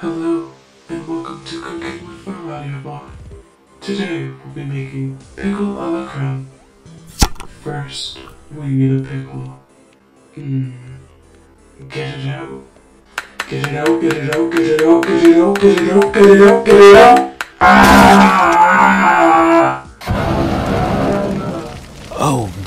Hello, and welcome to Cooking with Aradiabot. Today, we'll be making pickle a la creme. First, we need a pickle. Mmm. Get it out. Get it out, get it out, get it out, get it out, get it out, get it out, get it out. Ah! Oh.